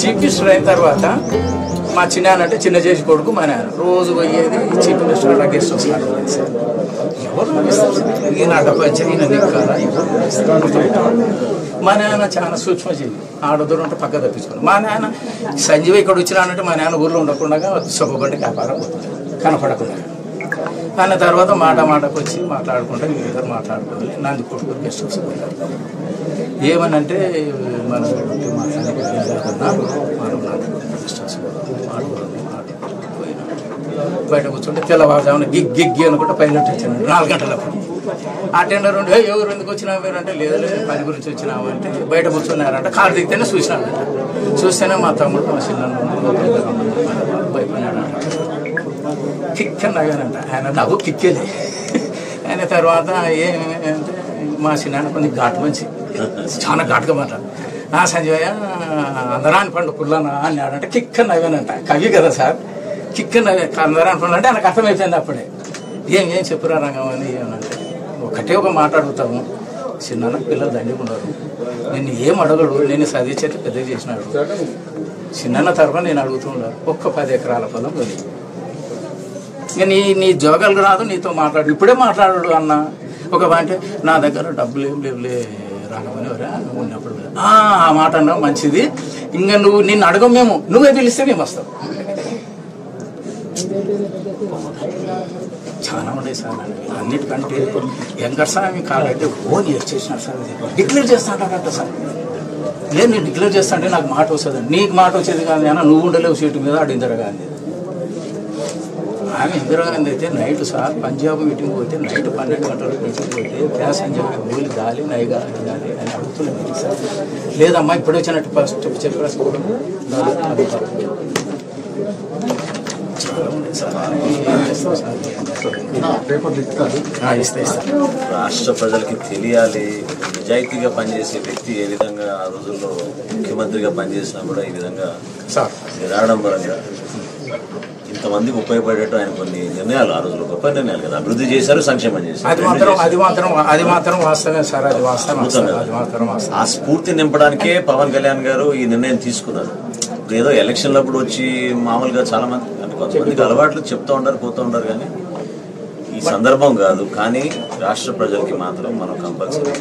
Chief minister అయిన తర్వాత మా చిన్న అంటే చిన్న చేసి కొడుకు మా నాన్న. రోజు పోయేది చీఫ్ మినిస్టర్ అలా గెస్ట్ హౌస్ ఎవరు నేను సార్? మా నాన్న చాలా సూక్ష్మజీవి. ఆడదూరం ఉంటే పక్క తప్పించుకున్నాను మా నాన్న సంజీవ్ ఇక్కడ వచ్చినానంటే మా నాన్న ఊర్లో ఉండకుండా సొప్పబండి వ్యాపారం కనపడకుండా. అన్న తర్వాత మాట మాటకు వచ్చి మాట్లాడుకుంటే ఇద్దరు మాట్లాడుకోవాలి నంది కొడుకు గెస్ట్ హౌస్ ఏమనంటే మన మాట్లాడకుండా బయట కూర్చుంటే తెల్లవారుజామున గిగ్ గిగ్గి అనుకుంటే పైలట్ వచ్చాను నాలుగు గంటలప్పుడు. ఆ టెండర్ ఉండి ఎవరు ఎందుకు వచ్చినా మీరు? అంటే లేదు లేదు పని గురించి వచ్చినావు అంటే బయట కూర్చున్నారంట కారు దిగితేనే చూసినాడంట చూస్తేనే మా తమ్ముడు మా చిన్న భయపడినాడు కిక్ ఆయన నవ్వు కిక్కేలే ఆయన తర్వాత ఏమంటే మా చిన్న కొంచెం ఘాటు మంచి చాలా ఘాటుగా మాట. నా సంజయ్ అందరాని పండు పుల్లనా అన్నాడంటే. కిక్క నవ్వానంట. కవి కదా సార్. కిక్క నవ్వే అందరాని పండు. అంటే ఆయనకు అర్థమైపోయింది అప్పుడే. ఏం ఏం చెప్పురా రంగం అని ఏమంటే ఒకటే ఒక మాట్లాడుతాము చిన్న పిల్లలు దండుకున్నారు నిన్ను ఏం అడగడు నేను చదివించేట్టు పెద్ద చేసినాడు. చిన్న తరఫున నేను అడుగుతున్నాను ఒక్క పది ఎకరాల పొలం పోయి ఇక నీ నీ జోగలు రాదు నీతో మాట్లాడు. ఇప్పుడే మాట్లాడాడు అన్న. ఒక అంటే నా దగ్గర డబ్బులు ఏం లేవులే. ఉన్నప్పుడు "ఆ, మాట అన్నావు మంచిది. ఇంకా నువ్వు నిన్ను అడగం మేము నువ్వే పిలిస్తే మేము వస్తాం. చాలా ఉన్నాయి సార్ అన్నిటికంటే వెంకటస్వామి కాదంటే ఓన్ చేసినాడు సార్. డిక్లేర్ చేస్తా సార్. లేదు నేను డిక్లేర్ చేస్తాంటే నాకు మాట వస్తుంది. నీకు మాట వచ్చేది కాదు అన్న నువ్వు ఉండలేవు సీటు మీద ఆడు ఇందిరా గాంధీ ఆమె ఇందిరాగాంధీ అయితే నైట్ సార్ పంజాబ్ మీటింగ్ పోతే నైట్ పన్నెండు గంటలకు మీటింగ్ పోతే ప్యాసింజర్ ఊలి గాలి నై గాలి గాలి అని అడుగుతున్నాయి సార్. లేదమ్మా ఇప్పుడు వచ్చినట్టు ఫస్ట్ ఇస్తా. రాష్ట్ర ప్రజలకి తెలియాలి. నిజాయితీగా పనిచేసే వ్యక్తి ఏ విధంగా ఆ రోజుల్లో ముఖ్యమంత్రిగా పనిచేసినా కూడా ఈ విధంగా సార్. నిరాడంబరంగా ఇంతమందికి ఉపయోగపడేట్టు ఆయన కొన్ని నిర్ణయాలు ఆ రోజుల్లో గొప్ప నిర్ణయాలు కదా. అభివృద్ధి చేశారు సంక్షేమం అది చేశారు మాత్రం అది మాత్రం అది మాత్రం వాస్తవమే సార్ అది వాస్తవం ఆ స్ఫూర్తి నింపడానికే పవన్ కళ్యాణ్ గారు ఈ నిర్ణయం తీసుకున్నారు. ఏదో ఎలక్షన్లప్పుడు వచ్చి మామూలుగా చాలా మంది అంటే కొంతమందికి అలవాట్లు చెప్తూ ఉంటారు పోతూ ఉంటారు కానీ ఈ సందర్భం కాదు. కానీ రాష్ట్ర ప్రజలకి మాత్రం మనం కంపల్సరీ